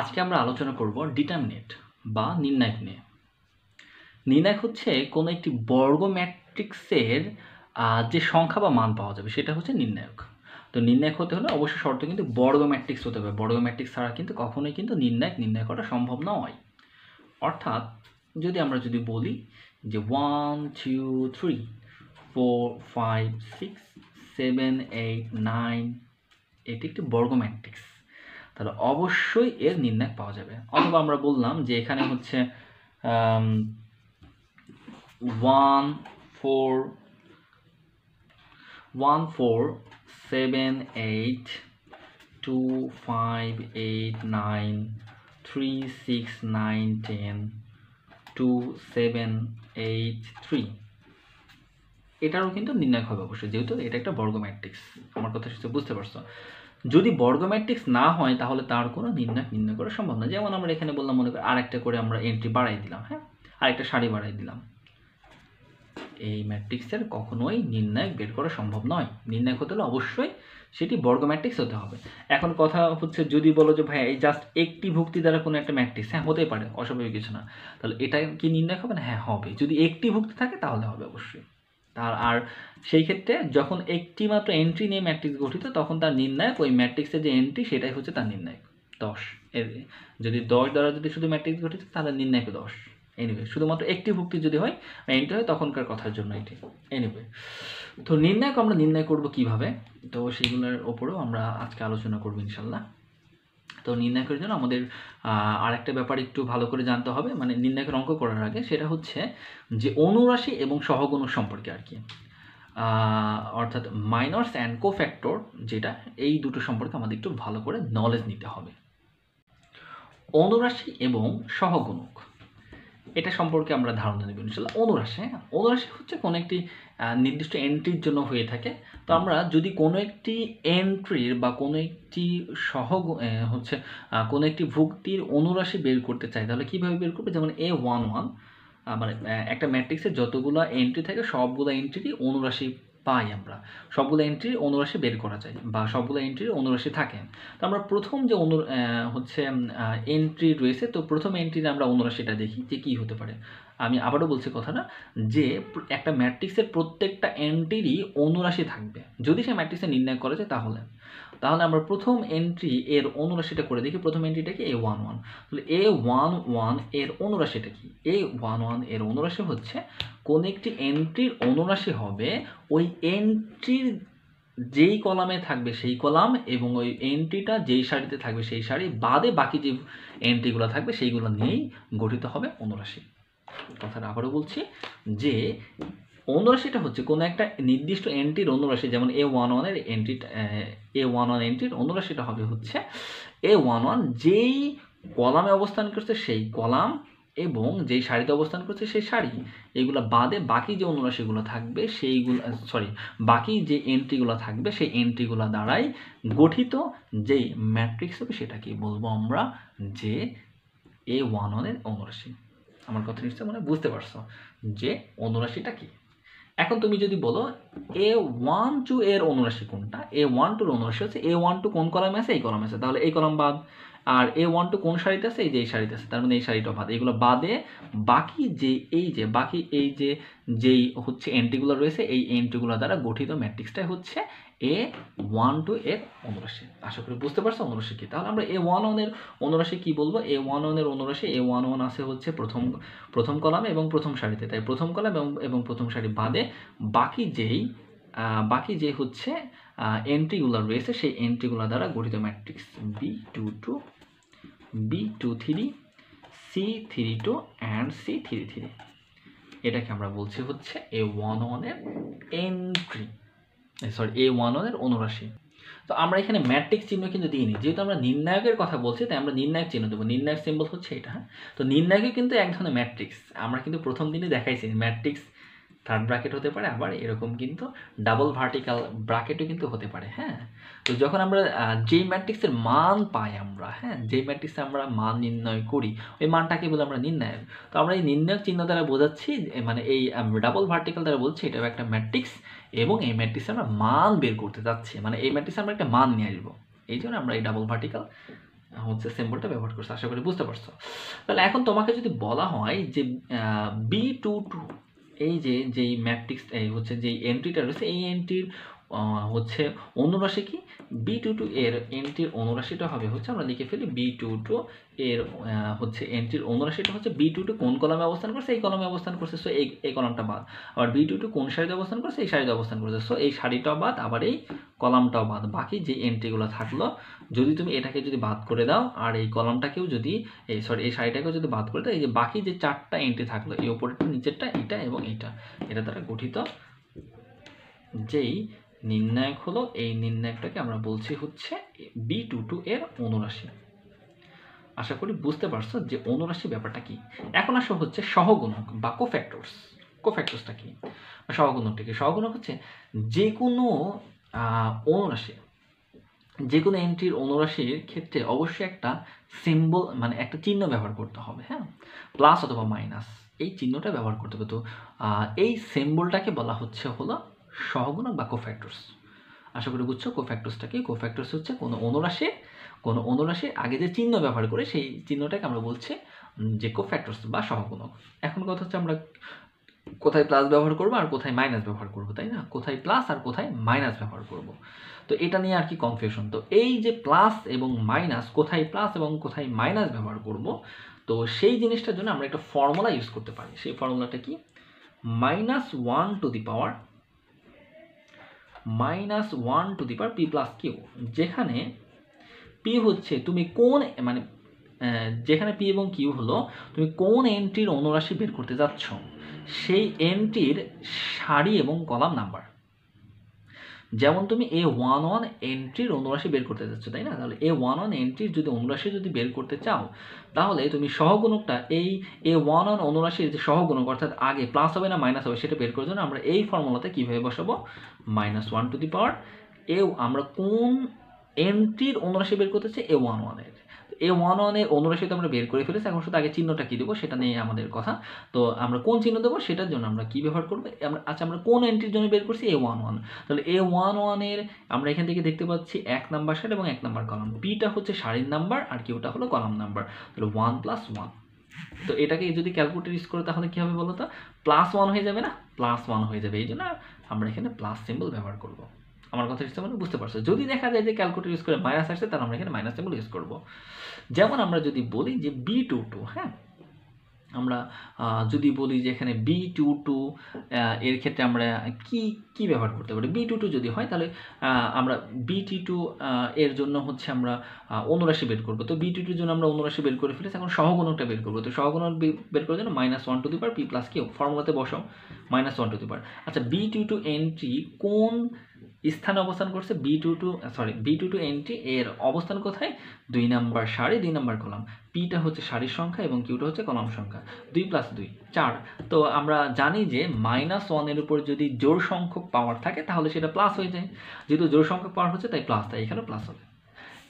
আজকে আমরা আলোচনা করব ডিটারমিনেট বা নির্ণায়ক নিয়ে। নির্ণায়ক হচ্ছে কোনো একটি বর্গ ম্যাট্রিক্সের যে সংখ্যা বা মান পাওয়া যাবে সেটা হচ্ছে নির্ণায়ক। তো নির্ণায়ক হতে হলে অবশ্যই শর্ত কিন্তু বর্গ ম্যাট্রিক্স হতে হবে। বর্গ ম্যাট্রিক্স ছাড়া কিন্তু কখনোই কিন্তু নির্ণায়ক নির্ণয় করা সম্ভব নয়। অর্থাৎ যদি আমরা যদি বলি যে one two three four five six seven eight nine এটি একটি বর্গ ম্যাট্রিক্স তাহলে অবশ্যই এর নির্ণায়ক পাওয়া যাবে। অথবা আমরা বললাম যে এখানে হচ্ছে one four one four seven eight two five eight nine three six nine ten two seven eight three এটারও কিন্তু নির্ণায়ক হবে অবশ্যই, যেহেতু এটা একটা বর্গ ম্যাট্রিক্স আমার কথা নিশ্চয়ই বুঝতে পারছ। যদি বর্গ ম্যাট্রিক্স না হয়, তাহলে তার কোনো নির্ণায়ক নির্ণয় করা সম্ভব না। যেমন আমরা এখানে বললাম মনে করি আরেকটা করে আমরা এন্ট্রি বাড়াই দিলাম হ্যাঁ? আরেকটা সারি বাড়াই দিলাম। এই ম্যাট্রিক্সের কখনোই নির্ণায়ক বের করা সম্ভব নয়। নির্ণায়ক হতে হলে অবশ্যই সেটি বর্গ ম্যাট্রিক্স হতে হবে। এখন কথা হচ্ছে, যদি বলো যে ভাই এই জাস্ট একটি ভুক্তি দ্বারা কোনো একটা ম্যাট্রিক্স হ্যাঁ হতেই পারে, অস্বাভাবিক কিছু না। তাহলে এটা কি নির্ণায়ক হবে না? হ্যাঁ হবে। যদি একটি ভুক্তি থাকে, তাহলে হবে অবশ্যই। তার, আর সেই ক্ষেত্রে যখন একটি মাত্র এন্ট্রি নিয়ে ম্যাট্রিক্স গঠিত, তখন তার নির্ণায়ক ওই ম্যাট্রিক্সের যে এন্ট্রি সেটাই হচ্ছে তার নির্ণায়ক। দশ। এর, যদি দশ দ্বারা যদি শুধু ম্যাট্রিক্স গঠিত, তাহলে নির্ণায়ক দশ। এনিওয়ে শুধুমাত্র একটি ভুক্তি যদি হয় এন্ট্রি হয়, তখনকার কথার জন্য এটি। এনিওয়ে তো নির্ণায়ক আমরা নির্ণয় করব কীভাবে? তো সেগুলোর ওপরেও আমরা আজকে আলোচনা করব ইনশাল্লাহ। তো নির্ণায়কের জন্য আমাদের আরেকটা ব্যাপার একটু ভালো করে জানতে হবে মানে নির্ণায়কের অঙ্ক করার আগে সেটা হচ্ছে যে অনুরাশি এবং সহগণু সম্পর্কে আর কি। অর্থাৎ মাইনর্স অ্যান্ড কোফ্যাক্টর যেটা, এই দুটো সম্পর্কে আমাদের একটু ভালো করে নলেজ নিতে হবে। অনুরাশি এবং সহগুণক। এটা সম্পর্কে আমরা ধারণা নেব ইনশাল্লাহ অনুরাশি হ্যাঁ? অনুরাশি হচ্ছে কোনো একটি নির্দিষ্ট এন্ট্রির জন্য হয়ে থাকে। তো আমরা যদি কোনো একটি এন্ট্রির বা কোনো একটি সহ হচ্ছে কোনো একটি ভুক্তির অনুরাশি বের করতে চাই, তাহলে কীভাবে বের করবে? যেমন এ ওয়ান ওয়ান মানে একটা ম্যাট্রিক্সের যতগুলো এন্ট্রি থাকে, সবগুলো এন্ট্রিরই অনুরাশি পাই আমরা। সবগুলো এন্ট্রি অনুরাশে বের করা যায় বা সবগুলো এন্ট্রি অনুরাশি থাকে। তো আমরা প্রথম যে অনু হচ্ছে এন্ট্রি রয়েছে, তো প্রথম এন্ট্রিতে আমরা অনুরাশিটা দেখি যে কী হতে পারে। আমি আবারও বলছি কথাটা যে একটা ম্যাট্রিক্সের প্রত্যেকটা এন্ট্রিরই অনুরাশি থাকবে। যদি সে ম্যাট্রিক্সে নির্ণয় করা যায় তাহলে তাহলে আমরা প্রথম এন্ট্রি এর অনুরাশিটা করে দেখি। প্রথম এন্ট্রিটা কি? এ ওয়ান ওয়ান তাহলে এ ওয়ান ওয়ানের অনুরাশিটা কি? এ ওয়ান ওয়ানের অনুরাশি হচ্ছে, কোন একটি এন্ট্রির অনুরাশি হবে, ওই এন্ট্রির যেই কলামে থাকবে সেই কলাম এবং ওই এন্ট্রিটা যেই শাড়িতে থাকবে সেই শাড়ি বাদে বাকি যে এন্ট্রিগুলো থাকবে সেইগুলো নিয়েই গঠিত হবে অনুরাশি। কথাটা আবারও বলছি যে অনুরাশিটা হচ্ছে কোনো একটা নির্দিষ্ট এন্ট্রির অনুরাশি যেমন এ ওয়ান ওয়ানের এন্ট্রি এ ওয়ান ওয়ান এন্ট্রির অনুরাশিটা হবে হচ্ছে এ ওয়ান ওয়ান যেই কলামে অবস্থান করছে সেই কলাম এবং যেই শাড়িতে অবস্থান করছে সেই শাড়ি এইগুলো বাদে বাকি যে অনুরাশিগুলো থাকবে সেইগুলো সরি বাকি যে এন্ট্রিগুলো থাকবে সেই এন্ট্রিগুলো দ্বারাই গঠিত যেই ম্যাট্রিক্স হবে সেটাকে বলব আমরা যে এ ওয়ান ওয়ানের অনুরাশি আমার কথা নিশ্চয় মানে বুঝতে পারছ যে অনুরাশিটা কি? এখন তুমি যদি বলো এ ওয়ান টু এর অনুরাশি কোনটা? এ ওয়ান টুর অনুরাশি হচ্ছে এ ওয়ান টু কোন কলামে আছে? এই কলামে আছে। তাহলে এই কলাম বাদ। আর এ ওয়ান টু কোন শাড়িতে আছে? এই যে এই শাড়িতে আছে। তার মানে এই শাড়িটা বাদ। এগুলো বাদে বাকি যে এই যে, বাকি এই যে, যেই হচ্ছে এন্ট্রিগুলো রয়েছে, এই এন্ট্রিগুলো দ্বারা গঠিত ম্যাট্রিক্সটাই হচ্ছে এ ওয়ান টু এর অনুরাশি আশা। করি বুঝতে পারছ অনুরাশি কি? তাহলে আমরা এ ওয়ান ওয়ানের অনুরাশি কী বলব? এ ওয়ান ওয়ানের অনুরাশি এ ওয়ান ওয়ান আছে হচ্ছে প্রথম প্রথম কলামে এবং প্রথম সারিতে। তাই প্রথম কলাম এবং এবং প্রথম সারি বাদে বাকি যেই বাকি যে হচ্ছে এন্ট্রিগুলো রয়েছে সেই এন্ট্রিগুলো দ্বারা গঠিত matrix B two two B two three C three two and C three three এটাকে আমরা বলছি হচ্ছে এ ওয়ান ওয়ানের এন্ট্রি সরি এ ওয়ান ওয়ানের অনুরাশি। তো আমরা এখানে ম্যাট্রিক্স চিহ্ন কিন্তু দিইনি যেহেতু আমরা নির্ণায়কের কথা বলছি, তাই আমরা নির্ণায়ক চিহ্ন দেবো। নির্ণায়ক সিম্বল হচ্ছে এটা হ্যাঁ? তো নির্ণায়কে কিন্তু এক ধরনের ম্যাট্রিক্স আমরা কিন্তু প্রথম দিনই দেখাইছি ম্যাট্রিক্স থার্ড ব্র্যাকেট হতে পারে, আবার এরকম কিন্তু ডাবল ভার্টিক্যাল ব্র্যাকেটও কিন্তু হতে পারে হ্যাঁ? তো যখন আমরা যেই ম্যাট্রিক্সের মান পাই আমরা হ্যাঁ? যেই ম্যাট্রিক্সে আমরা মান নির্ণয় করি, ওই মানটাকে বলে আমরা নির্ণায়ক। তো আমরা এই নির্ণায়ক চিহ্ন দ্বারা বোঝাচ্ছি মানে এই ডাবল ভার্টিক্যাল দ্বারা বলছি এটা একটা ম্যাট্রিক্স এবং এই ম্যাট্রিক্সে আমরা মান বের করতে যাচ্ছি। মানে এই ম্যাট্রিক্সে আমরা একটা মান নিয়ে আসব। এই জন্য আমরা এই ডাবল ভার্টিক্যাল হচ্ছে সিম্বলটা ব্যবহার করছি। আশা করি বুঝতে পারছ। তাহলে এখন তোমাকে যদি বলা হয় যে বি টু টু এই যে, যেই ম্যাট্রিক্স, এই হচ্ছে যেই এন্ট্রিটা রয়েছে, এই এন্ট্রির হচ্ছে অনুরাশি কি? বি টু টু এর এন্ট্রির অনুরাশিটা হবে হচ্ছে আমরা লিখে ফেলি বি টু টু এর হচ্ছে এন্ট্রির অনুরাশিটা হচ্ছে বি টু টু কোন কলমে অবস্থান করছে? এই কলমে অবস্থান করছে। সো এই এই কলমটা বাদ। আবার বি টু টু কোন সারিতে অবস্থান করছে? এই সারিতে অবস্থান করছে। সো এই সারিটাও বাদ, আবার এই কলামটাও বাদ। বাকি যে এন্ট্রিগুলো থাকল, যদি তুমি এটাকে যদি বাদ করে দাও, আর এই কলামটাকেও যদি এই সরি এই সারিটাকেও যদি বাদ করে দাও, এই যে বাকি যে চারটা এন্ট্রি থাকল, এই ওপরটা নিচেরটা, এটা এবং এটা এটা দ্বারা গঠিত যেই নির্ণায়ক হলো এই নির্ণায়কটাকে আমরা বলছি হচ্ছে বি টু টু এর অনুরাশি। আশা করি বুঝতে পারছ যে অনুরাশি ব্যাপারটা কি। এখন আসো হচ্ছে সহগুণক বা কোফ্যাক্টরস কোফ্যাক্টরসটা কি? সহগুণকটা কি? সহগুণক হচ্ছে যে কোনো অনুরাশি। যে কোনো এন্ট্রির অনুরাশির ক্ষেত্রে অবশ্যই একটা সিম্বল মানে একটা চিহ্ন ব্যবহার করতে হবে হ্যাঁ? প্লাস অথবা মাইনাস এই চিহ্নটা ব্যবহার করতে হবে। তো এই সিম্বলটাকে বলা হচ্ছে হলো সহগুণক বা কোফ্যাক্টরস আশা করি বুঝছ কোফ্যাক্টরসটা কি কোফ্যাক্টরস হচ্ছে কোনো অনুরাশি, কোনো অনুরাশির আগে যে চিহ্ন ব্যবহার করে সেই চিহ্নটাকে আমরা বলছি যে কোফ্যাক্টরস বা সহগুণক। এখন কথা হচ্ছে আমরা কোথায় প্লাস ব্যবহার করব আর কোথায় মাইনাস ব্যবহার করব, তাই না? কোথায় প্লাস আর কোথায় মাইনাস ব্যবহার করব। তো এটা নিয়ে আর কি কনফিউশন তো এই যে প্লাস এবং মাইনাস কোথায় প্লাস এবং কোথায় মাইনাস ব্যবহার করব, তো সেই জিনিসটার জন্য আমরা একটা ফর্মুলা ইউজ করতে পারি। সেই ফর্মুলাটা কি? Minus one to the power minus one to the power P plus Q যেখানে পি হচ্ছে তুমি কোন মানে যেখানে পি এবং কিউ হলো, তুমি কোন এন্ট্রির অনুরাশি বের করতে যাচ্ছ? সেই এন্ট্রির সারি এবং কলাম নাম্বার যেমন তুমি এ ওয়ান ওয়ান এন্ট্রির অনুরাশি বের করতে যাচ্ছ, তাই না? তাহলে এ ওয়ান ওয়ান এন্ট্রির যদি অনুরাশি যদি বের করতে চাও, তাহলে তুমি সহগুণকটা এই এ ওয়ান ওয়ান অনুরাশির যে সহগুণক, অর্থাৎ আগে প্লাস হবে না মাইনাস হবে, সেটা বের করার জন্য আমরা এই ফর্মুলাতে কীভাবে বসাবো? Minus one to the power এ আমরা কোন এন্ট্রির অনুরাশি বের করতে চাই এ ওয়ান ওয়ানের এ ওয়ান ওয়ানের অনুরাশি তো আমরা বের করে ফেলেছি, এখন শুধু আগে চিহ্নটা কী দেবো সেটা নিয়ে আমাদের কথা। তো আমরা কোন চিহ্ন দেবো? সেটার জন্য আমরা কী ব্যবহার করব? আমরা আচ্ছা আমরা কোন এন্ট্রির জন্য বের করছি? এ ওয়ান ওয়ান তাহলে এ ওয়ান ওয়ানের আমরা এখান থেকে দেখতে পাচ্ছি এক নাম্বার সারি এবং এক নাম্বার কলাম পিটা হচ্ছে সারির নাম্বার আর কিউটা হলো কলাম নাম্বার তাহলে ওয়ান প্লাস ওয়ান তো এটাকে যদি ক্যালকুলেটর ইউজ করে তাহলে কি হবে বলো তো প্লাস ওয়ান হয়ে যাবে না? প্লাস ওয়ান হয়ে যাবে এই জন্য আমরা এখানে প্লাস সিম্বল ব্যবহার করব। আমার কথা হিসেবে মানে বুঝতে পারছ? যদি দেখা যায় যে ক্যালকুলেটর ইউজ করে মাইনাস আসছে, তাহলে আমরা এখানে মাইনাস সিম্বল ইউজ করব। যেমন আমরা যদি বলি যে বি টু টু হ্যাঁ? আমরা যদি বলি যে এখানে বি টু টু এর ক্ষেত্রে আমরা কি কি ব্যবহার করতে পারি? বি টু টু যদি হয়, তাহলে আমরা বি টি টু এর জন্য হচ্ছে আমরা অনুরাশি বের করব। তো বি টি টুর জন্য আমরা অনুরাশি বের করে ফেলেছি, এখন সহগুণকটা বের করব। তো সহগুণক বের করার জন্য minus one to the power P plus Q ফর্মুলাতে বসাও minus one to the power আচ্ছা বি টু টু এন্ট্রি কোন স্থানে অবস্থান করছে B two two sorry B two two entry এর অবস্থান কোথায়? দুই নাম্বার সারি, দুই নাম্বার কলাম। পিটা হচ্ছে সারির সংখ্যা এবং কিউটা হচ্ছে কলাম সংখ্যা। দুই প্লাস দুই, চার। তো আমরা জানি যে মাইনাস ওয়ানের উপর যদি জোর সংখ্যক পাওয়ার থাকে, তাহলে সেটা প্লাস হয়ে যায়। যেহেতু জোর সংখ্যক পাওয়ার হচ্ছে, তাই প্লাস তাই এখানে প্লাস হবে।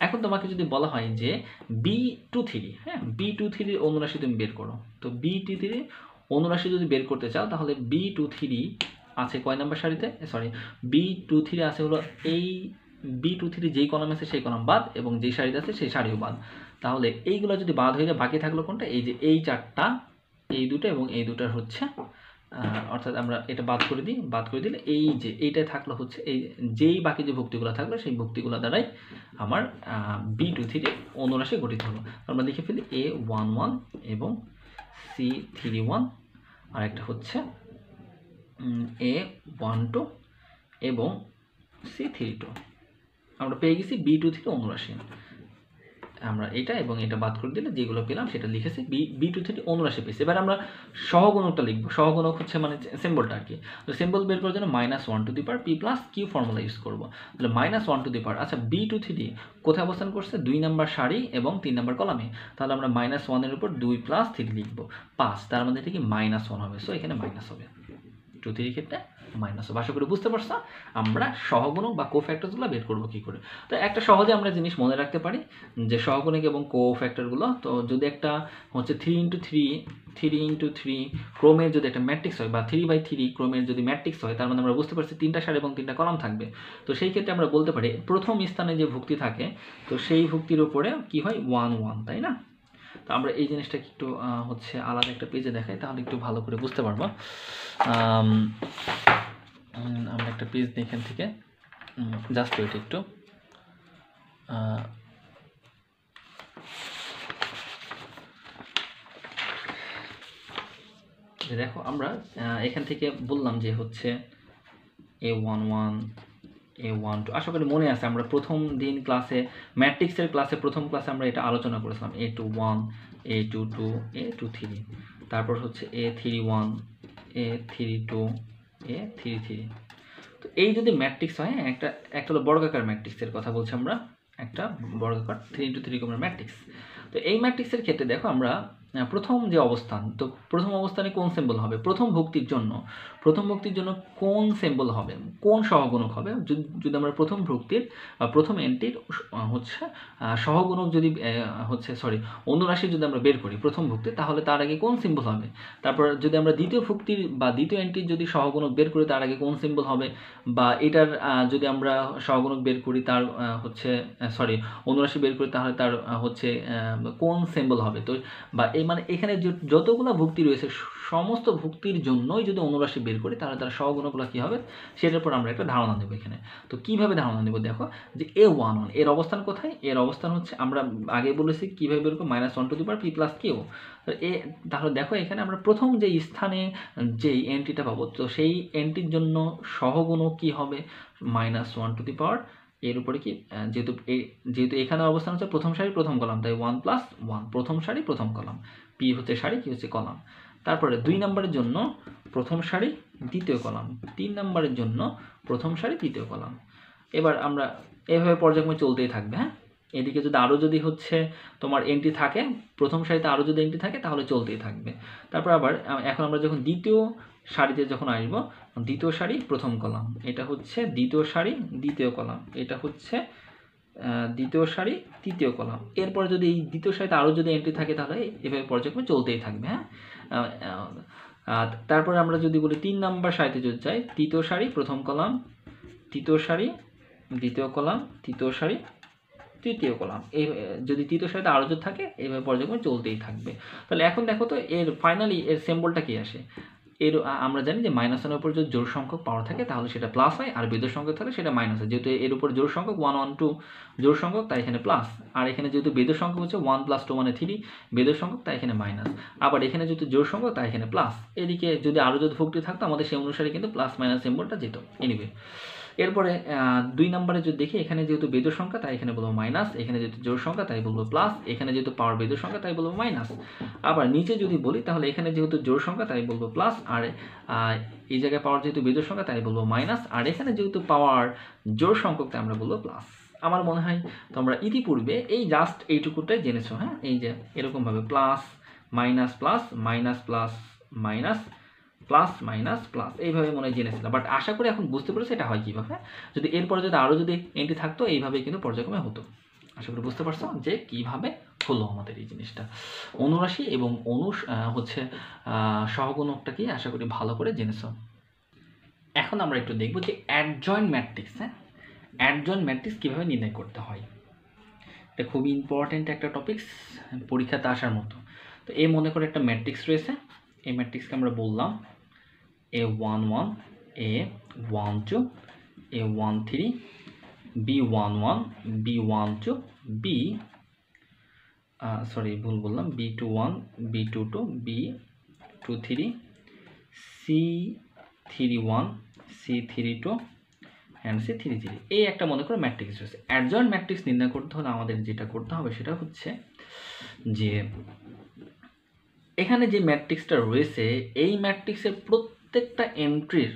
এখন তোমাকে যদি বলা হয় যে বি টু থ্রি হ্যাঁ? বি টু থ্রির অনুরাশি তুমি বের করো। তো বি টু থ্রি অনুরাশি যদি বের করতে চাও, তাহলে বি টু থ্রি আছে কয় নাম্বার সারিতে? সরি বি টু থ্রি আছে হলো এই বি টু থ্রি যেই কলাম আছে সেই কলাম বাদ এবং যেই সারিতে আছে সেই সারিও বাদ। তাহলে এইগুলো যদি বাদ হয়ে যায়, বাকি থাকল কোনটা? এই যে এই চারটা, এই দুটো এবং এই দুটার হচ্ছে অর্থাৎ আমরা এটা বাদ করে দিই, বাদ করে দিলে এই যে এইটাই থাকল হচ্ছে, এই যেই বাকি যে ভক্তিগুলো থাকল সেই ভক্তিগুলো দ্বারাই আমার বি টু থ্রি অনুরাশি গঠিত হলো। আমরা লিখে ফেলি এ ওয়ান ওয়ান এবং সি থ্রি ওয়ান আর একটা হচ্ছে এ ওয়ান টু এবং সি থ্রি টু আমরা পেয়ে গেছি বি টু থেকে অনুরাশি। আমরা এটা এবং এটা বাদ করে দিলে যেগুলো পেলাম সেটা লিখেছি বি বি টু থেকে অনুরাশি পেয়েছি। এবার আমরা সহগুণকটা লিখব। সহগুণক হচ্ছে মানে সিম্বলটা আর কি? তো সিম্বল বের করার জন্য minus one to the power P plus Q formula use করব। তাহলে minus one to the power আচ্ছা বি টু থ্রি কোথায় অবস্থান করছে? দুই নাম্বার সারি এবং তিন নাম্বার কলামে। তাহলে আমরা মাইনাস ওয়ানের উপর দুই প্লাস থ্রি লিখব। পাঁচ, তার মধ্যে এটা কি মাইনাস ওয়ান হবে? সো এখানে মাইনাস হবে। টু ক্ষেত্রে মাইনাস হবে আশা করি বুঝতে পারছ? আমরা সহগুণক বা কো ফ্যাক্টরসগুলো বের করব কী করে? তো একটা সহজে আমরা জিনিস মনে রাখতে পারি যে সহগুণক এবং কো ফ্যাক্টরগুলো তো যদি একটা হচ্ছে three into three three into three ক্রোমের যদি একটা ম্যাট্রিক্স হয় বা থ্রি বাই থ্রি ক্রোমের যদি ম্যাট্রিক্স হয়, তার মানে আমরা বুঝতে পারছি তিনটা সার এবং তিনটা কলাম থাকবে। তো সেই ক্ষেত্রে আমরা বলতে পারি প্রথম স্থানে যে ভুক্তি থাকে, তো সেই ভুক্তির উপরে কি হয়? ওয়ান ওয়ান তাই না? তো আমরা এই জিনিসটা একটু হচ্ছে আলাদা একটা পেজে দেখাই, তাহলে একটু ভালো করে বুঝতে পারব। আমরা একটা পেজ দিই এখান থেকে। জাস্ট ওয়েট একটু। দেখো আমরা এখান থেকে বললাম যে হচ্ছে A one one A one two আশা করি মনে আছে আমরা প্রথম দিন ক্লাসে ম্যাট্রিক্সের ক্লাসে প্রথম ক্লাসে আমরা এটা আলোচনা করেছিলাম A two one A two two A two three তারপর হচ্ছে A three one A three two A three three তো এই যদি ম্যাট্রিক্স হয় হ্যাঁ, একটা একটা হলো বর্গাকার ম্যাট্রিক্সের কথা বলছি আমরা একটা বর্গাকার থ্রি ইন্টু থ্রি কমের ম্যাট্রিক্স তো এই ম্যাট্রিক্সের ক্ষেত্রে দেখো আমরা প্রথম যে অবস্থান, তো প্রথম অবস্থানে কোন সিম্বল হবে? প্রথম ভক্তির জন্য। প্রথম ভক্তির জন্য কোন সিম্বল হবে? কোন সহগুণক হবে? যদি আমরা প্রথম ভক্তির প্রথম এন্টির হচ্ছে সহগুণক যদি হচ্ছে সরি অনুরাশি যদি আমরা বের করি প্রথম ভক্তি, তাহলে তার আগে কোন সিম্বল হবে? তারপর যদি আমরা দ্বিতীয় ভক্তির বা দ্বিতীয় এন্ট্রির যদি সহগুণক বের করি, তার আগে কোন সিম্বল হবে? বা এটার যদি আমরা সহগুণক বের করি, তার হচ্ছে সরি অনুরাশি বের করি, তাহলে তার হচ্ছে কোন সিম্বল হবে? তো, বা এই মানে এখানে যতগুলো ভক্তি রয়েছে সমস্ত ভক্তির জন্যই যদি অনুরাশি বের করি, তাহলে তার সহগুণগুলো কী হবে? সেটার উপর আমরা একটা ধারণা দেবো এখানে। তো কীভাবে ধারণা দেবো দেখো? যে এ ওয়ান ওয়ানের অবস্থান কোথায়? এর অবস্থান হচ্ছে, আমরা আগে বলেছি কীভাবে বের করব? Minus one to the power P plus Q তো এ, তাহলে দেখো এখানে আমরা প্রথম যে স্থানে যেই এন্ট্রিটা পাবো, তো সেই এন্ট্রির জন্য সহগুণক কী হবে? Minus one to the power এর উপরে কি? যেহেতু যেহেতু এখানে অবস্থান হচ্ছে প্রথম সারি, প্রথম কলাম, তাই ওয়ান প্লাস ওয়ান প্রথম সারি, প্রথম কলাম। পি হচ্ছে সারি কি হচ্ছে কলাম। তারপরে দুই নম্বরের জন্য প্রথম সারি, দ্বিতীয় কলাম। তিন নম্বরের জন্য প্রথম সারি, তৃতীয় কলাম। এবার আমরা এভাবে পর্যায়ক্রমে চলতেই থাকবে হ্যাঁ? এদিকে যদি আরও যদি হচ্ছে তোমার এন্ট্রি থাকে, প্রথম সারিতে আরও যদি এন্ট্রি থাকে, তাহলে চলতেই থাকবে। তারপর আবার এখন আমরা যখন দ্বিতীয় সারিতে যখন আসব, দ্বিতীয় সারি প্রথম কলাম। এটা হচ্ছে দ্বিতীয় সারি দ্বিতীয় কলাম। এটা হচ্ছে দ্বিতীয় সারি তৃতীয় কলাম। এরপরে যদি এই দ্বিতীয় সারিতে আরও যদি এন্ট্রি থাকে তাহলে এভাবে পর্যায়ক্রমে চলতেই থাকবে হ্যাঁ? তারপরে আমরা যদি বলি তিন নাম্বার সারিতে যদি যাই, তৃতীয় সারি প্রথম কলাম, তৃতীয় সারি দ্বিতীয় কলাম, তৃতীয় সারি তৃতীয় কলাম। এই, যদি তৃতীয় সারিতে আরও যদি থাকে এইভাবে পর্যায়ক্রমে চলতেই থাকবে। তাহলে এখন দেখো তো এর ফাইনালি এর সিম্বলটা কী আসে? এর আমরা জানি যে মাইনাস ওয়ানের উপর যদি জোর সংখ্যক পাওয়ার থাকে, তাহলে সেটা প্লাস হয়, আর বেদর সংখ্যক থাকলে সেটা মাইনাস হয়। যেহেতু এর উপর জোর সংখ্যক ওয়ান ওয়ান টু জোর সংখ্যক, তাই এখানে প্লাস আর এখানে যেহেতু বেদর সংখ্যক হচ্ছে ওয়ান প্লাস টু মানে থ্রি বিদ্যুৎ সংখ্যক, তাই এখানে মাইনাস আবার এখানে যেহেতু জোর সংখ্যক, তাই এখানে প্লাস এদিকে যদি আরও যদি ভক্তি থাকতো, আমাদের সেই অনুসারে কিন্তু প্লাস মাইনাস সিম্বলটা যেত। এনিওয়ে এরপরে দুই নম্বরে যদি দেখি, এখানে যেহেতু বেদর সংখ্যা, তাই এখানে বলব মাইনাস এখানে যেহেতু জোর সংখ্যা, তাই বলব প্লাস এখানে যেহেতু পাওয়ার বেদর সংখ্যা, তাই বলব মাইনাস আবার নিচে যদি বলি, তাহলে এখানে যেহেতু জোর সংখ্যা, তাই বলব প্লাস আর এই জায়গায় পাওয়ার যেহেতু বেদর সংখ্যা, তাই বলব মাইনাস আর এখানে যেহেতু পাওয়ার জোর সংখ্যক তাই আমরা বলব প্লাস আমার মনে হয় তোমরা ইতিপূর্বে এই জাস্ট এইটুকুটাই জেনেছো হ্যাঁ? এই যে এরকমভাবে plus minus plus minus plus minus plus minus plus এইভাবে মনে জেনেছিলাম বাট আশা করি এখন বুঝতে পেরেছি এটা হয় কীভাবে। যদি এরপরে যদি আরও যদি এন্ট্রি থাকতো, এইভাবেই কিন্তু পর্যায়ক্রমে হতো। আশা করি বুঝতে পারছ যে কীভাবে হলো আমাদের এই জিনিসটা। অনুরাশি এবং অনু হচ্ছে সহগুণকটা কি? আশা করি ভালো করে জেনেছো। এখন আমরা একটু দেখব যে অ্যাডজয়েন্ট ম্যাট্রিক্স হ্যাঁ? অ্যাডজয়েন্ট ম্যাট্রিক্স কীভাবে নির্ণয় করতে হয়। এটা খুবই ইম্পর্ট্যান্ট একটা টপিকস পরীক্ষাতে আসার মতো। তো এই মনে করে একটা ম্যাট্রিক্স রয়েছে। এই ম্যাট্রিক্সকে আমরা বললাম A one one A one two A one three B one one B one two B sorry ভুল বললাম B two one B two two B two three C three one C three two and C three three এই একটা মনে করে matrix রয়েছে। Adjoint matrix নির্ণয় করতে হলে আমাদের যেটা করতে হবে সেটা হচ্ছে যে, এখানে যে ম্যাট্রিক্সটা রয়েছে, এই ম্যাট্রিক্সের প্রত্যেকটা এন্ট্রির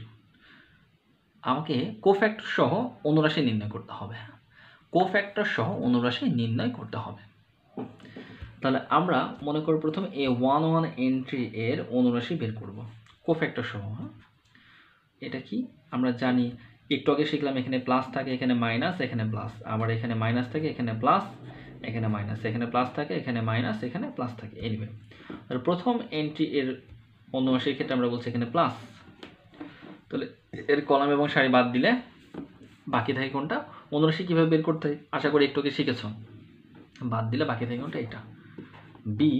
আমাকে কোফ্যাক্টর সহ অনুরাশি নির্ণয় করতে হবে। কোফ্যাক্টর সহ অনুরাশি নির্ণয় করতে হবে। তাহলে আমরা মনে করি প্রথমে এ ওয়ান ওয়ান এন্ট্রি এর অনুরাশি বের করব। কোফ্যাক্টর সহ হ্যাঁ? এটা কি? আমরা জানি একটু আগে শিখলাম এখানে প্লাস থাকে, এখানে মাইনাস এখানে প্লাস আবার এখানে মাইনাস থাকে, এখানে প্লাস এখানে মাইনাস এখানে প্লাস থাকে, এখানে মাইনাস এখানে প্লাস থাকে। এনিওয়ে প্রথম এন্ট্রি এর অন্য মাসের ক্ষেত্রে আমরা বলছি এখানে প্লাস তাহলে এর কলাম এবং সারি বাদ দিলে বাকি থাকে কোনটা? অনুরাশি কীভাবে বের করতে হয়? আশা করি একটু আগে শিখেছ। বাদ দিলে বাকি থাকে কোনটা? এটা। B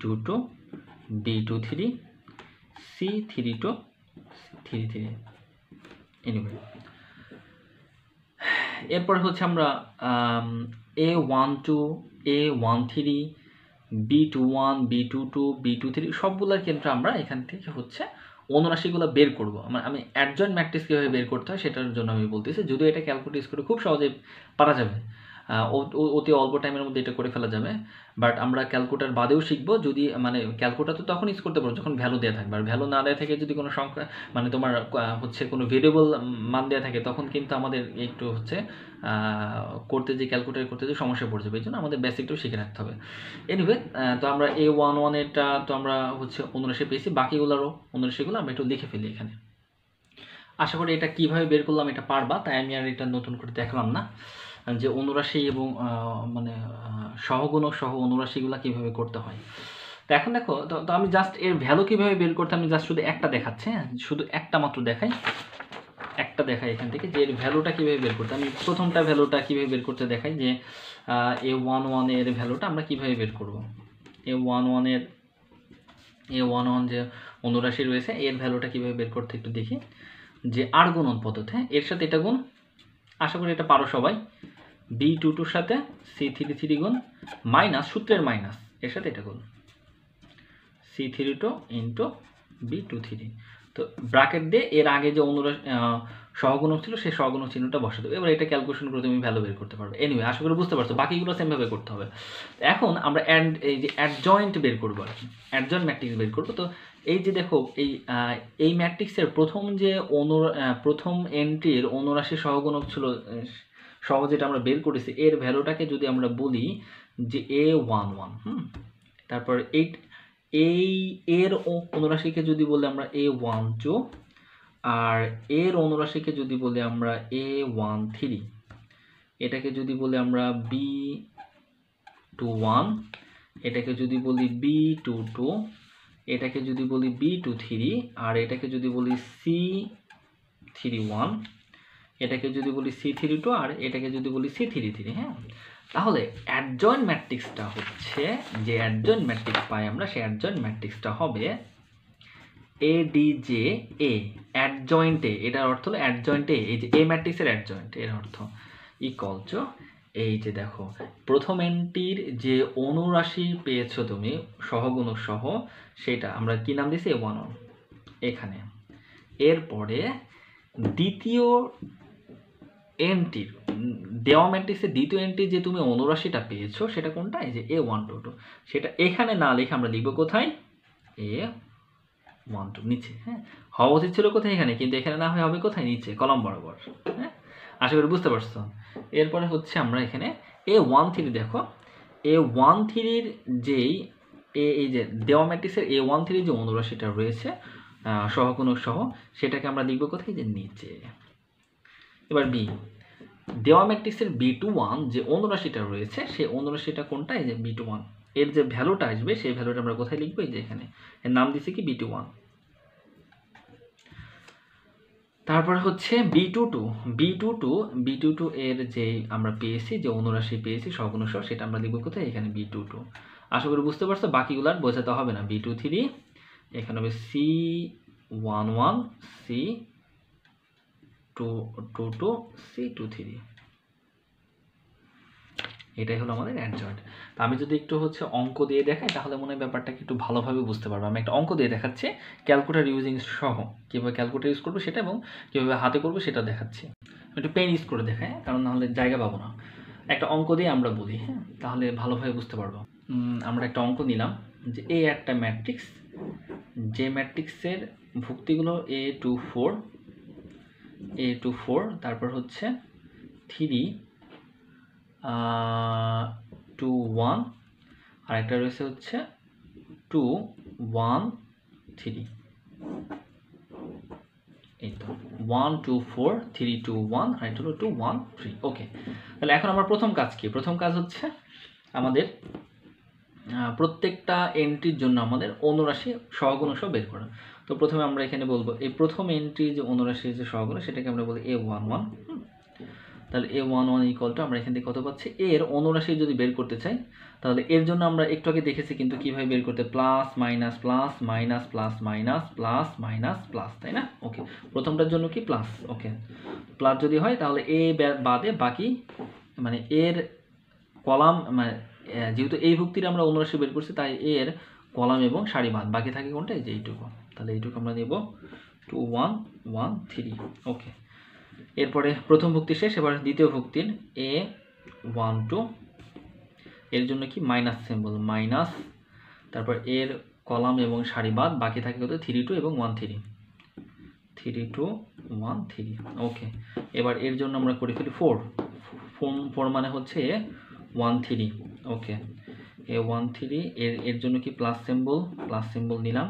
two two B two three C three two three three anyway এরপর হচ্ছে আমরা A one two A one three B two one B two two B two three সবগুলোর ক্ষেত্রে আমরা এখান থেকে হচ্ছে অনুরাশিগুলো বের করব। আমার, আমি অ্যাডজয়েন্ট ম্যাট্রিক্স কীভাবে বের করতে হয় সেটার জন্য আমি বলতেছি, যদিও এটা ক্যালকুলেট করে খুব সহজে পারা যাবে। অতি অল্প টাইমের মধ্যে এটা করে ফেলা যাবে। বাট আমরা ক্যালকুলেটার বাদেও শিখব যদি মানে ক্যালকুলেটার তো তখন ইউজ করতে পারো যখন ভ্যালু দেওয়া থাকবে। আর ভ্যালু না দেওয়া থেকে যদি কোনো সংখ্যা মানে তোমার হচ্ছে কোনো ভেরিয়েবল মান দেওয়া থাকে তখন কিন্তু আমাদের একটু হচ্ছে করতে যে ক্যালকুলেটার করতে যে সমস্যা পড়ে যাবে। এই জন্য আমাদের বেসিকটাও শিখে রাখতে হবে। এনিওয়ে তো আমরা এ ওয়ান ওয়ানেরটা তো আমরা হচ্ছে অনুরাশি পেয়েছি। বাকিগুলোরও অনুরাশিগুলো আমরা একটু লিখে ফেলি এখানে। আশা করি এটা কীভাবে বের করলাম এটা পারবা, তাই আমি আর এটা নতুন করে দেখলাম না। যে অনুরাশি এবং মানে আহ, সহগুণক সহ অনুরাশিগুলো কীভাবে করতে হয়। তো এখন দেখো তো তো আমি জাস্ট এর ভ্যালু কীভাবে বের করতে আমি জাস্ট শুধু একটা দেখাচ্ছি হ্যাঁ? শুধু একটা মাত্র দেখাই। একটা দেখাই এখান থেকে যে এর ভ্যালুটা কীভাবে বের করতে আমি প্রথমটা ভ্যালুটা কীভাবে বের করতে দেখাই যে এ ওয়ান ওয়ানের ভ্যালুটা আমরা কীভাবে বের করব? এ ওয়ান ওয়ানের এ ওয়ান ওয়ান যে অনুরাশি রয়েছে এর ভ্যালুটা কীভাবে বের করতে একটু দেখি। যে আর গুণন পদ্ধতি হ্যাঁ? এর সাথে এটা গুণ আশা করি এটা পারো সবাই। বি টু টুর সাথে সি থ্রি থ্রি গুণ মাইনাস সূত্রের মাইনাস এর সাথে এটা গুণ। C three two into B two three তো ব্রাকেট দিয়ে এর আগে যে অনুরাশ আহ, সহগুণক ছিল সেই সহগুণক চিহ্নটা বসে দেবো এবার এটা ক্যালকুলেশন করে তুমি ভ্যালু বের করতে পারবে। এনিওয়ে আশা করি বুঝতে পারছ বাকিগুলো সেমভাবে করতে হবে। এখন আমরা অ্যাড এই যে অ্যাডজয়েন্ট বের করব আর কি অ্যাডজয়েন্ট ম্যাট্রিক্স বের করব। তো এই যে দেখো এই এই ম্যাট্রিক্সের প্রথম যে অনু প্রথম এন্ট্রির অনুরাশি সহগুণক ছিল আহ, সহ যেটা আমরা বের করেছি। এর ভ্যালুটাকে যদি আমরা বলি যে এ ওয়ান ওয়ান হুম? তারপর এই এই এর অনুরাশিকে যদি বলি আমরা এ ওয়ান টু আর এর অনুরাশিকে যদি বলি আমরা এ ওয়ান থ্রি এটাকে যদি বলি আমরা বি টু ওয়ান এটাকে যদি বলি বি টু টু এটাকে যদি বলি বি টু থ্রি আর এটাকে যদি বলি সি থ্রি ওয়ান এটাকে যদি বলি সি থ্রি টু আর এটাকে যদি বলি সি থ্রি থ্রি হ্যাঁ? তাহলে অ্যাডজয়েন্ট ম্যাট্রিক্সটা হচ্ছে, যে অ্যাডজয়েন্ট ম্যাট্রিক্স পাই আমরা, সেই অ্যাডজয়েন্ট ম্যাট্রিক্সটা হবে এ ডি জে এ অ্যাডজয়েন্টে এটার অর্থ হলো অ্যাডজয়েন্টে এই যে এ ম্যাট্রিক্সের অ্যাডজয়েন্ট এর অর্থ ইকল টু এই যে দেখো, প্রথম এনটির যে অনুরাশি পেয়েছ তুমি, সহগুণক সহ, সেটা আমরা কি নাম দিয়েছি? এ ওয়ান এখানে। এরপরে দ্বিতীয় এনটির দেওয়া ম্যাট্রিক্সের দ্বিতীয় এনটি যে তুমি অনুরাশিটা পেয়েছ সেটা কোনটা? এই যে এ ওয়ান টু টু সেটা এখানে না লিখে আমরা লিখব কোথায়? এ ওয়ান টু নিচে হ্যাঁ? হওয়া উচিত ছিল কোথায়? এখানে কিন্তু এখানে না হয় হবে কোথায়? নিচে কলম বরাবর হ্যাঁ? আশা করি বুঝতে পারছ। এরপরে হচ্ছে আমরা এখানে এ ওয়ান থ্রি দেখো। এ ওয়ান থ্রির যেই এ এই যে দেওয়া ম্যাট্রিক্সের এ ওয়ান থ্রির যে অনুরাশিটা রয়েছে আহ, সহগুণক সহ সেটাকে আমরা লিখব কোথায়? যে নিচে। এবার বি দেওয়া ম্যাট্রিক্সের বি টু ওয়ান যে অনুরাশিটা রয়েছে, সেই অনুরাশিটা কোনটা? এই যে বি টু ওয়ানের যে ভ্যালুটা আসবে, সেই ভ্যালুটা আমরা কোথায় লিখব? এই যে এখানে। এর নাম দিছি কি? বি টু ওয়ান তারপরে হচ্ছে B two two B two two B two two এর যে আমরা পেয়েছি, যে অনুরাশি পেয়েছি সগুণসহ সেটা আমরা লিখব কোথায়? এখানে বি টু টু আশা করি বুঝতে পারছ, বাকিগুলো আর বোঝাতে হবে না। বি টু থ্রি এখানে হবে C one one C two two C two, three. এটাই হলো আমাদের অ্যাডজয়েন্ট তো আমি যদি একটু হচ্ছে অঙ্ক দিয়ে দেখাই, তাহলে মনে হয় ব্যাপারটাকে একটু ভালোভাবে বুঝতে পারব। আমি একটা অঙ্ক দিয়ে দেখাচ্ছি ক্যালকুলেটার ইউজিং সহ। কীভাবে ক্যালকুলেটার ইউজ করব সেটা এবং কীভাবে হাতে করব সেটা দেখাচ্ছি। একটু পেন ইউজ করে দেখাই হ্যাঁ? কারণ নাহলে জায়গা পাবো না। একটা অঙ্ক দিয়ে আমরা বলি হ্যাঁ? তাহলে ভালোভাবে বুঝতে পারব। আমরা একটা অঙ্ক নিলাম যে এ একটা ম্যাট্রিক্স যে ম্যাট্রিক্সের ভুক্তিগুলো A two four A two four তারপর হচ্ছে থ্রি টু ওয়ান একটা রয়েছে হচ্ছে টু ওয়ান থ্রি এই তো one two four three two one আর এটা হলো টু ওয়ান থ্রি ওকে তাহলে এখন আমার প্রথম কাজ কি? প্রথম কাজ হচ্ছে আমাদের প্রত্যেকটা এন্ট্রির জন্য আমাদের অনুরাশি সহগুণ সহ বের করা। তো প্রথমে আমরা এখানে বলব, এই প্রথম এন্ট্রি যে অনুরাশির যে সহগুণ, সেটাকে আমরা বলি এ ওয়ান ওয়ান তাহলে A one one equal to আমরা এখান থেকে কত পাচ্ছি? এর অনুরাশি যদি বের করতে চাই, তাহলে এর জন্য আমরা একটু আগে দেখেছি কিন্তু কীভাবে বের করতে plus minus plus minus plus minus plus minus plus তাই না? ওকে প্রথমটার জন্য কি? প্লাস ওকে প্লাস যদি হয়, তাহলে এ বাদে বাকি মানে এর কলাম মানে যেহেতু এই ভুক্তির আমরা অনুরাশি বের করছি, তাই এর কলাম এবং সারি বাদ। বাকি থাকে কোনটা? এই যে এইটুকু। তাহলে এইটুকু আমরা নেব two one one, three. Okay. এরপরে প্রথম ভুক্তি শেষ, এবার দ্বিতীয় ভুক্তির এ ওয়ান, টু। এর জন্য কি? Minus symbol, minus. তারপর এর কলাম এবং সারি বাদ, বাকি থাকে কত? থ্রি, টু এবং one, three. Three, two, one, three. Okay. এবার এর জন্য আমরা করে ফেলি ফোর। ফোর ফোর মানে হচ্ছে one three okay A one three এর এর জন্য কি প্লাস সিম্বল প্লাস সিম্বল নিলাম।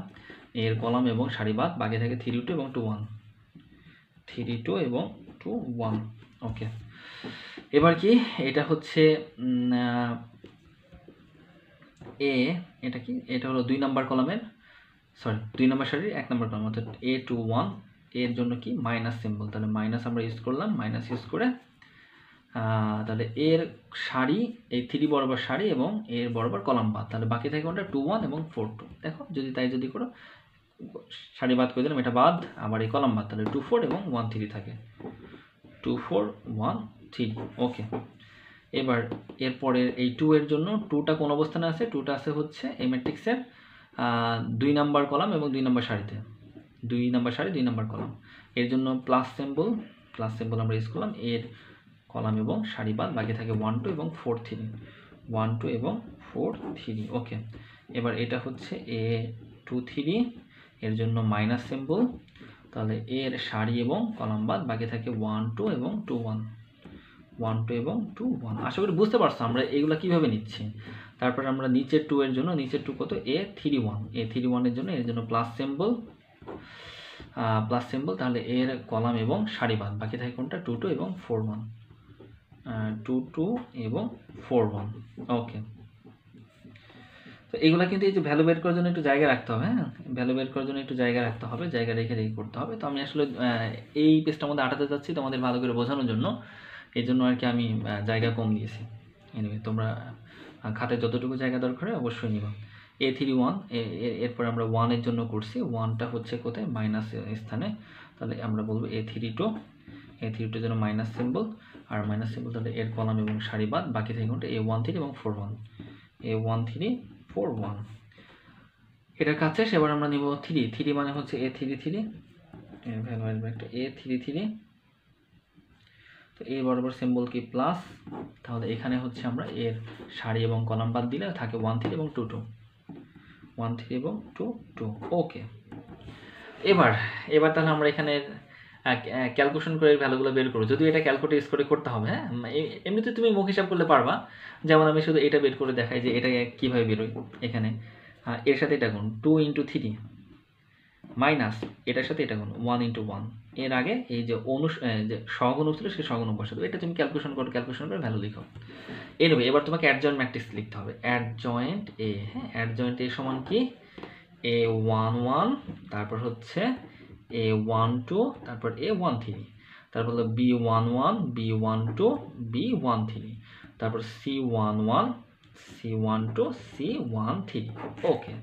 এর কলাম এবং সারি বাদ, বাকি থাকে থ্রি টু এবং টু ওয়ান থ্রি টু এবং টু ওয়ান ওকে এবার কি, এটা হচ্ছে এ এটা কি? এটা হলো দুই নাম্বার কলামের সরি দুই নাম্বার সারির এক নাম্বার কলাম, অর্থাৎ এ টু ওয়ানের জন্য কি? মাইনাস সিম্বল তাহলে মাইনাস আমরা ইউজ করলাম মাইনাস ইউজ করে তাহলে এর সারি, এই থ্রি বরাবর সারি এবং এর বরাবর কলাম বাদ। তাহলে বাকি থাকে কোনটা? টু ওয়ান এবং ফোর টু দেখো, যদি তাই যদি করো, সারি বাদ করে দিলাম, এটা বাদ, আবার এই কলাম বাদ। তাহলে টু ফোর এবং ওয়ান থ্রি থাকে। Two four one three okay এবার এরপরের এই টু এর জন্য টুটা কোন অবস্থানে আছে? টুটা আছে হচ্ছে এই ম্যাট্রিক্সের দুই নাম্বার কলাম এবং দুই নাম্বার সারিতে। দুই নাম্বার সারি, দুই নাম্বার কলাম। এর জন্য প্লাস সিম্বল প্লাস সিম্বল আমরা ইউজ করলাম। এর কলাম এবং সারি বাদ বাকি থাকে ওয়ান টু এবং ফোর থ্রি ওয়ান টু এবং ফোর থ্রি ওকে এবার এটা হচ্ছে এ টু থ্রি এর জন্য মাইনাস সিম্বল তাহলে এর সারি এবং কলাম বাদ বাকি থাকে ওয়ান টু এবং টু ওয়ান ওয়ান টু এবং টু ওয়ান আশা করি বুঝতে পারছ আমরা এগুলো কীভাবে নিচ্ছি। তারপর আমরা নিচের টু এর জন্য নিচের টু কত? A three one A three ওয়ানের জন্য, এর জন্য প্লাস সিম্বল প্লাস সিম্বল তাহলে এর কলাম এবং সারি বাদ। বাকি থাকে কোনটা? টু টু এবং ফোর ওয়ান টু টু এবং ফোর ওয়ান ওকে তো এগুলো কিন্তু এই যে ভ্যালু বের করার জন্য একটু জায়গা রাখতে হবে হ্যাঁ? ভ্যালু বের করার জন্য একটু জায়গা রাখতে হবে, জায়গা রেখে রেখে করতে হবে। তো আমি আসলে এই পেজটার মধ্যে আটাতে যাচ্ছি তোমাদের ভালো করে বোঝানোর জন্য। এই জন্য আর কি আমি জায়গা কম দিয়েছি। এনিওয়ে তোমরা খাতে যতটুকু জায়গা দরকার অবশ্যই নিবা। এ থ্রি ওয়ান এরপরে আমরা ওয়ানের জন্য করছি। ওয়ানটা হচ্ছে কোথায়? মাইনাস স্থানে। তাহলে আমরা বলব A three two A three টুর জন্য মাইনাস সিম্বল আর মাইনাস সিম্বল তাহলে এর কলাম এবং সারি বাদ, বাকি থেকে কোনটা এ ওয়ান থ্রি এবং four one A one three four one এটার কাছে এবার আমরা নিব থ্রি থ্রি মানে হচ্ছে এ থ্রি থ্রি ভ্যালু একটা এ থ্রি থ্রি তো এই বরাবর সিম্বল কি প্লাস তাহলে এখানে হচ্ছে আমরা এর সারি এবং কলাম বাদ দিলে থাকে ওয়ান থ্রি এবং টু টু ওয়ান থ্রি এবং টু টু ওকে এবার এবার তাহলে আমরা এখানে ক্যালকুলেশন করে ভ্যালুগুলো বের করো। যদিও এটা ক্যালকুলেট করে করতে হবে হ্যাঁ? এমনিতে তুমি মুখ হিসাব করলে পারবা। যেমন আমি শুধু এটা বের করে দেখাই যে এটা কীভাবে বেরোয় এখানে। আহ, এর সাথে এটা গুণ। টু ইন্টু থ্রি মাইনাস এটার সাথে এটা গুণ। ওয়ান ইন্টু ওয়ানের আগে এই যে অনু যে সহগুণ ছিল সেই সহগুণ বসে এটা তুমি ক্যালকুলেশন করো ক্যালকুলেশন করে ভ্যালু লিখো। এরবে এবার তোমাকে অ্যাডজয়েন্ট ম্যাট্রিক্স লিখতে হবে। অ্যাডজয়েন্ট এ হ্যাঁ? অ্যাডজয়েন্ট এ সমান কি? এ ওয়ান ওয়ান তারপর হচ্ছে এ ওয়ান টু তারপর এ ওয়ান থ্রি তারপর হলো B one one B one two B one three তারপর C one one C one two C one three okay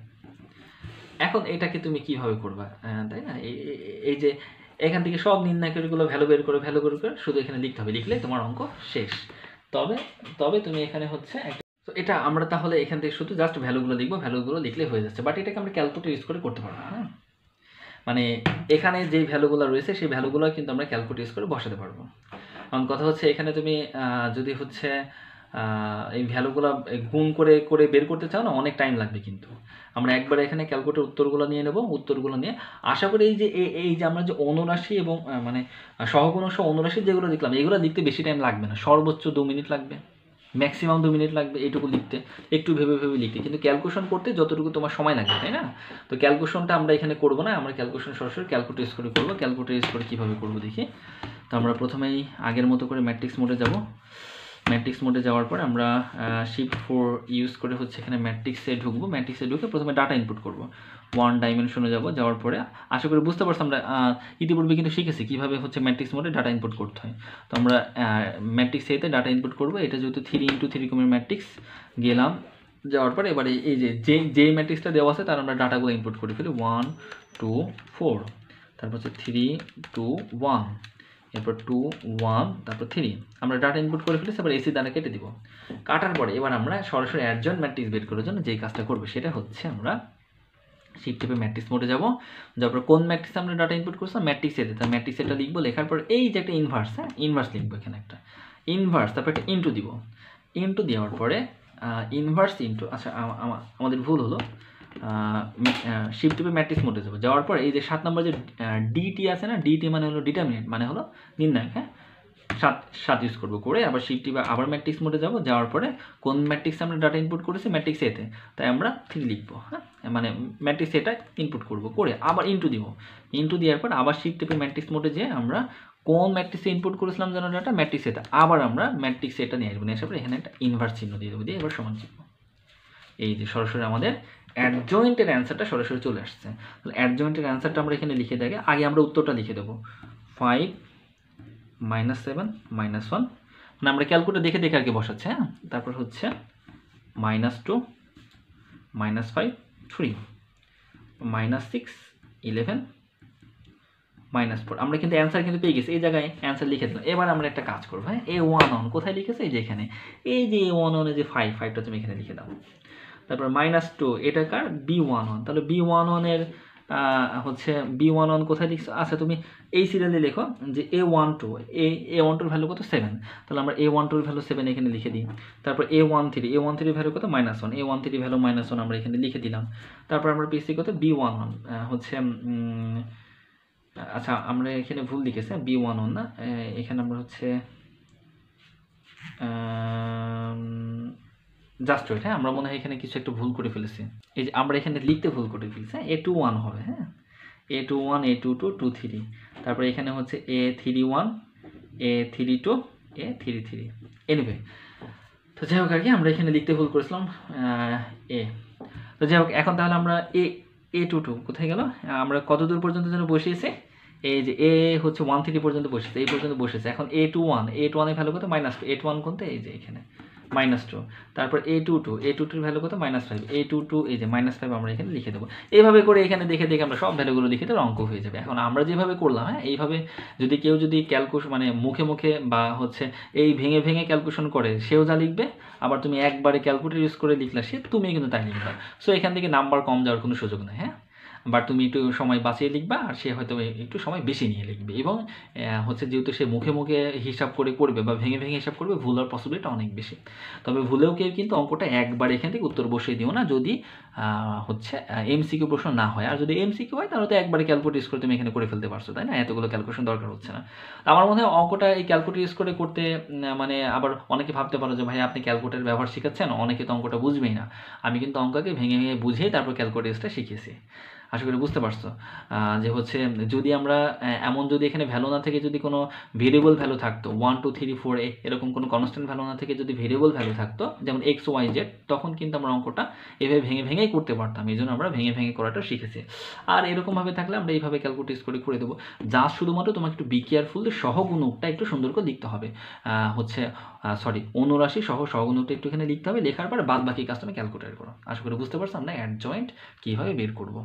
এখন এটাকে তুমি কীভাবে করবা? তাই না? এই যে এখান থেকে সব নির্ণায়কগুলো ভ্যালু বের করে ভ্যালু বের করে শুধু এখানে লিখতে হবে। লিখলে তোমার অঙ্ক শেষ। তবে তবে তুমি এখানে হচ্ছে তো এটা আমরা তাহলে এখান থেকে শুধু জাস্ট ভ্যালুগুলো লিখব ভ্যালুগুলো লিখলে হয়ে যাচ্ছে। বাট এটাকে আমরা ক্যালকুলেটর ইউজ করে করতে পারব হ্যাঁ? মানে এখানে যে ভ্যালুগুলো রয়েছে, সেই ভ্যালুগুলো কিন্তু আমরা ক্যালকুলেট ইউজ করে বসাতে পারব। কারণ কথা হচ্ছে, এখানে তুমি যদি হচ্ছে এই ভ্যালুগুলো গুণ করে করে বের করতে চাও না, অনেক টাইম লাগবে কিন্তু। আমরা একবার এখানে ক্যালকুলেটর উত্তরগুলো নিয়ে নেব, উত্তরগুলো নিয়ে। আশা করি এই যে এই- যে আমরা যে অনুরাশি এবং মানে সহগুণ সহ অনুরাশি যেগুলো দেখলাম, এগুলো লিখতে বেশি টাইম লাগবে না, সর্বোচ্চ দু মিনিট লাগবে। ম্যাক্সিমাম দু মিনিট লাগবে এইটুকু লিখতে। একটু ভেবে ভেবে লিখতে। কিন্তু ক্যালকুলেশন করতে যতটুকু তোমার সময় লাগবে তাই না? তো ক্যালকুলেশনটা আমরা এখানে করব না, আমরা ক্যালকুলেশন সরাসরি ক্যালকুলেটর ইউজ করে করব। ক্যালকুলেটর ইউজ করে কীভাবে করব দেখি। তো আমরা প্রথমেই আগের মতো করে ম্যাট্রিক্স মোডে যাব। ম্যাট্রিক্স মোডে যাওয়ার পর আমরা শিফট ফোর ইউজ করে হচ্ছে এখানে ম্যাট্রিক্সে ঢুকবো। ম্যাট্রিক্সে ঢুকে প্রথমে ডাটা ইনপুট করব। ওয়ান ডাইমেনশনে যাব, যাওয়ার পরে আশা করি বুঝতে পারছি আমরা ইতিপূর্বে কিন্তু শিখেছি কীভাবে হচ্ছে ম্যাট্রিক্স মোডে ডাটা ইনপুট করতে হয়। তো আমরা ম্যাট্রিক্স এতে ডাটা ইনপুট করব, এটা যেহেতু থ্রি ইন্টু থ্রি কমের ম্যাট্রিক্স গেলাম, যাওয়ার পরে এবারে এই যে যে যে ম্যাট্রিক্সটা দেওয়া আছে তার আমরা ডাটাগুলো ইনপুট করে ফেলি ওয়ান টু ফোর তারপর হচ্ছে থ্রি টু ওয়ান এরপর টু ওয়ান তারপর থ্রি আমরা ডাটা ইনপুট করে ফেলেছি এবার এসি দ্বারা কেটে দিব। কাটার পরে এবার আমরা সরাসরি অ্যাডজন ম্যাট্রিক্স বের করার জন্য যেই কাজটা করব, সেটা হচ্ছে আমরা শিফট টিপে ম্যাট্রিক্স মোডে যাব। যাওয়ার পর কোন ম্যাট্রিক্স আমরা ডাটা ইনপুট করছিলাম? ম্যাট্রিক্স এতে তার ম্যাট্রিক্স এটা লিখব। লেখার পর এই যে একটা ইনভার্স হ্যাঁ? ইনভার্স লিখব এখানে একটা। ইনভার্স তারপর একটা ইনটু দিব। ইনটু দেওয়ার পরে ইনভার্স ইনটু আচ্ছা আমা- আমা- আমাদের ভুল হলো। শিফট টিপে ম্যাট্রিক্স মোডে যাব। যাওয়ার পর এই যে সাত নম্বর যে ডিটি আছে না? ডিটি মানে হলো ডিটারমিনেন্ট মানে হলো নির্ণায়ক হ্যাঁ? সাত সাত ইউজ করব করে। আবার শিফট টিপে আবার ম্যাট্রিক্স মোডে যাব। যাওয়ার পরে কোন ম্যাট্রিক্সে আমরা ডাটা ইনপুট করেছি? ম্যাট্রিক্স এতে তাই আমরা থ্রি লিখব হ্যাঁ? মানে ম্যাট্রিক্স এটা ইনপুট করব করে, আবার ইনটু দিব। ইনটু দেওয়ার পর আবার শিফট টিপে ম্যাট্রিক্স মোডে যেয়ে আমরা কোন ম্যাট্রিক্সে ইনপুট করেছিলাম যেন ডাটা ম্যাট্রিক্স এটা আবার আমরা ম্যাট্রিক্স এটা নিয়ে আসব। নিয়ে আসার পরে এখানে একটা ইনভার্স চিহ্ন দিয়ে দেবো, দিয়ে এবার সমান চিহ্ন। এই যে সরাসরি আমাদের অ্যাডজয়েন্টের অ্যান্সারটা সরাসরি চলে আসছে। তাহলে অ্যাডজয়েন্টের অ্যান্সারটা আমরা এখানে লিখে দেখে আগে আমরা উত্তরটা লিখে দেবো। Five minus seven minus one মানে আমরা ক্যালকুলেটর দেখে দেখে আর কি বসাচ্ছে হ্যাঁ? তারপর হচ্ছে minus two minus five three minus six eleven minus four আমরা কিন্তু অ্যান্সার কিন্তু পেয়ে গেছি। এই জায়গায় অ্যান্সার লিখে দিলাম। এবার আমরা একটা কাজ করব হ্যাঁ? এ ওয়ান অন কোথায় লিখেছে? এই যে এখানে। এই যে এ ওয়ান অনে যে ফাইভ ফাইভটা তুমি এখানে লিখে দাও। তারপর মাইনাস টু এটা কার? বি ওয়ান ওয়ান তাহলে বি ওয়ান ওয়ানের হচ্ছে বি ওয়ান ওয়ান কোথায় লিখছো? আচ্ছা তুমি এই সিরিয়ালে লেখো যে A one two A A one tour value কত? সেভেন তাহলে আমরা এ ওয়ান টুর ভ্যালু সেভেন এখানে লিখে দিই। তারপর A one three A one three value কত? Minus one A one three value minus one আমরা এখানে লিখে দিলাম। তারপর আমরা পেয়েছি কত? বি ওয়ান ওয়ান হচ্ছে আচ্ছা আমরা এখানে ভুল লিখেছি বি ওয়ান ওয়ান না? এখানে আমরা হচ্ছে জাস্ট ওয়েট হ্যাঁ? আমরা মনে হয় এখানে কিছু একটু ভুল করে ফেলেছি। এই যে আমরা এখানে লিখতে ভুল করে ফেলেছি হ্যাঁ? এ টু ওয়ান হবে হ্যাঁ? A two one A two two two three তারপরে এখানে হচ্ছে A three one A three two A three three anyway তো যাই হোক আর কি, আমরা এখানে লিখতে ভুল করেছিলাম এ তো যাই হোক, এখন তাহলে আমরা এ এ টু টু কোথায় গেল? আমরা কত দূর পর্যন্ত যেন বসিয়েছে? এই যে এ হচ্ছে ওয়ান থ্রি পর্যন্ত বসেছে এই পর্যন্ত বসেছে এখন A two one A two ওয়ানের ভ্যালু কত? মাইনাস এ টু ওয়ান কোনতে এই যে এখানে। মাইনাস টু তারপর A two two A two tour value কত? Minus five A two two এই যে মাইনাস ফাইভ আমরা এখানে লিখে দেবো। এইভাবে করে এখানে দেখে দেখে আমরা সব ভ্যালুগুলো লিখে দেবো অঙ্ক হয়ে যাবে। এখন আমরা যেভাবে করলাম হ্যাঁ এইভাবে যদি কেউ যদি ক্যালকুলেশন মানে মুখে মুখে বা হচ্ছে এই ভেঙে ভেঙে ক্যালকুলেশন করে, সেও যা লিখবে, আবার তুমি একবারে ক্যালকুলেটর ইউজ করে লিখলা সে তুমি কিন্তু তাই লিখবা। সো এখান থেকে নাম্বার কম যাওয়ার কোনো সুযোগ নেই হ্যাঁ? বাট তুমি একটু সময় বাঁচিয়ে লিখবা, আর সে হয়তো একটু সময় বেশি নিয়ে লিখবে। এবং হচ্ছে যেহেতু সে মুখে মুখে হিসাব করে করবে বা ভেঙে ভেঙে হিসাব করবে, ভুল হওয়ার পসিবিলিটি অনেক বেশি। তবে ভুলেও কেউ কিন্তু অঙ্কটা একবার এখান থেকে উত্তর বসিয়ে দিও না। যদি হচ্ছে এমসিকিউ প্রশ্ন না হয়, আর যদি এমসিকিউ হয়, তাহলে তো একবারে ক্যালকুলেট করে তুমি এখানে করে ফেলতে পারছ, তাই না? এতগুলো ক্যালকুলেশন দরকার হচ্ছে না। আমার মনে হয় অঙ্কটা এই ক্যালকুলেট করে করতে মানে আবার অনেকে ভাবতে পারো যে ভাই আপনি ক্যালকুলেটার ব্যবহার শিখাচ্ছেন? অনেকে তো অঙ্কটা বুঝবেই না। আমি কিন্তু অঙ্ককে ভেঙে ভেঙে বুঝিয়ে তারপর ক্যালকুলেট ইউজটা শিখিয়েছি। আশা করি বুঝতে পারছ। যে হচ্ছে যদি আমরা এমন যদি এখানে ভ্যালু না থেকে যদি কোনো ভেরিয়েবল ভ্যালু থাকতো ওয়ান টু থ্রি ফোর এ এরকম কোনো কনস্ট্যান্ট ভ্যালু না থেকে যদি ভেরিয়েবল ভ্যালু থাকতো, যেমন এক্স ওয়াই জেড তখন কিন্তু আমরা অঙ্কটা এভাবে ভেঙে ভেঙেই করতে পারতাম। এই জন্য আমরা ভেঙে ভেঙে করাটা শিখেছি। আর এরকমভাবে থাকলে আমরা এইভাবে ক্যালকুলেট করে করে দেবো। যা শুধুমাত্র তোমাকে একটু বি কেয়ারফুল সহগুণকটা একটু সুন্দর করে লিখতে হবে। হচ্ছে সরি অনুরাশি সহ সহগুণকটা একটু এখানে লিখতে হবে। লেখার পর বাদ বাকি কাজটা ক্যালকুলেট করো। আশা করি বুঝতে পারছ আমরা অ্যাড জয়েন্ট কীভাবে বের করব।